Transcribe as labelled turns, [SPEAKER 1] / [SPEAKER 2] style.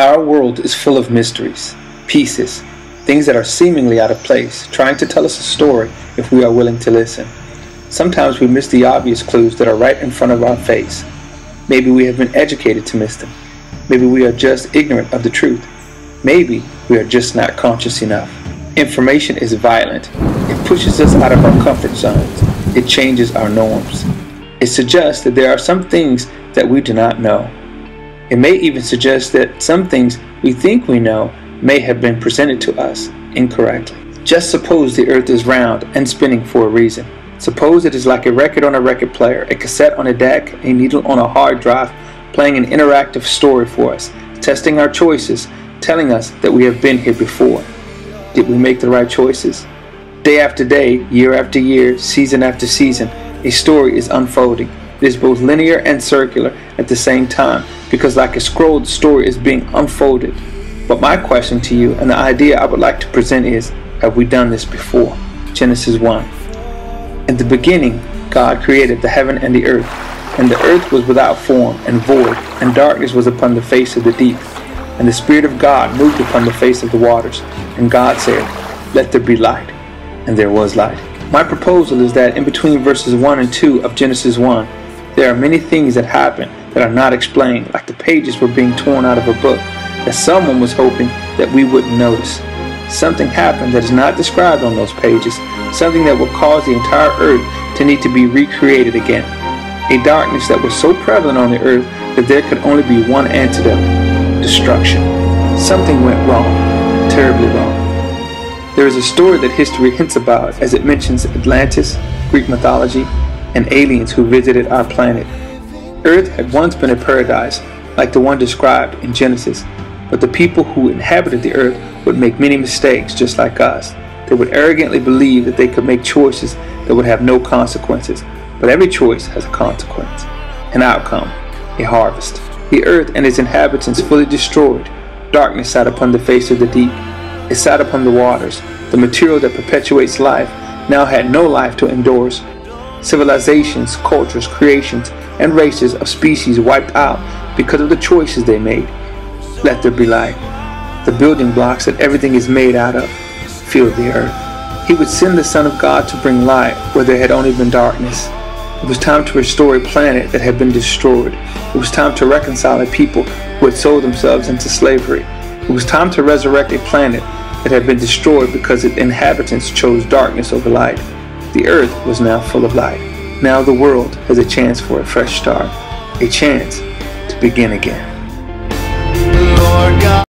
[SPEAKER 1] Our world is full of mysteries, pieces, things that are seemingly out of place, trying to tell us a story if we are willing to listen. Sometimes we miss the obvious clues that are right in front of our face. Maybe we have been educated to miss them. Maybe we are just ignorant of the truth. Maybe we are just not conscious enough. Information is violent. It pushes us out of our comfort zones. It changes our norms. It suggests that there are some things that we do not know. It may even suggest that some things we think we know may have been presented to us incorrectly. Just suppose the earth is round and spinning for a reason. Suppose it is like a record on a record player, a cassette on a deck, a needle on a hard drive, playing an interactive story for us, testing our choices, telling us that we have been here before. Did we make the right choices? Day after day, year after year, season after season, a story is unfolding. It is both linear and circular at the same time because, like a scroll, the story is being unfolded. But my question to you and the idea I would like to present is Have we done this before? Genesis 1. In the beginning, God created the heaven and the earth, and the earth was without form and void, and darkness was upon the face of the deep. And the Spirit of God moved upon the face of the waters. And God said, Let there be light. And there was light. My proposal is that in between verses 1 and 2 of Genesis 1, there are many things that happen that are not explained, like the pages were being torn out of a book, that someone was hoping that we wouldn't notice. Something happened that is not described on those pages, something that will cause the entire earth to need to be recreated again. A darkness that was so prevalent on the earth that there could only be one antidote destruction. Something went wrong, terribly wrong. There is a story that history hints about as it mentions Atlantis, Greek mythology, and aliens who visited our planet. Earth had once been a paradise, like the one described in Genesis, but the people who inhabited the earth would make many mistakes just like us. They would arrogantly believe that they could make choices that would have no consequences, but every choice has a consequence, an outcome, a harvest. The earth and its inhabitants fully destroyed. Darkness sat upon the face of the deep. It sat upon the waters. The material that perpetuates life now had no life to endorse. Civilizations, cultures, creations, and races of species wiped out because of the choices they made. Let there be light. The building blocks that everything is made out of filled the earth. He would send the Son of God to bring light where there had only been darkness. It was time to restore a planet that had been destroyed. It was time to reconcile a people who had sold themselves into slavery. It was time to resurrect a planet that had been destroyed because its inhabitants chose darkness over light. The earth was now full of life. Now the world has a chance for a fresh start, a chance to begin again.